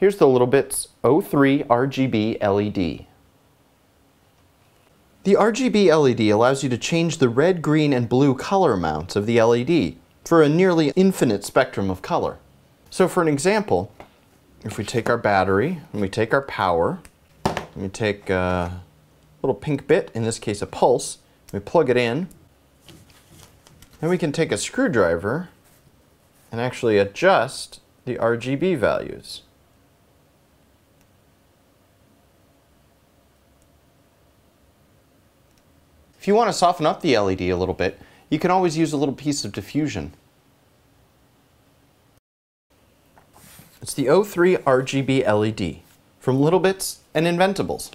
Here's the Littlebits 03 RGB LED. The RGB LED allows you to change the red, green, and blue color amounts of the LED for a nearly infinite spectrum of color. So for an example, if we take our battery and we take our power, and we take a little pink bit, in this case a pulse, we plug it in, then we can take a screwdriver and actually adjust the RGB values. If you want to soften up the LED a little bit, you can always use a little piece of diffusion. It's the O3 RGB LED from Littlebits and Inventables.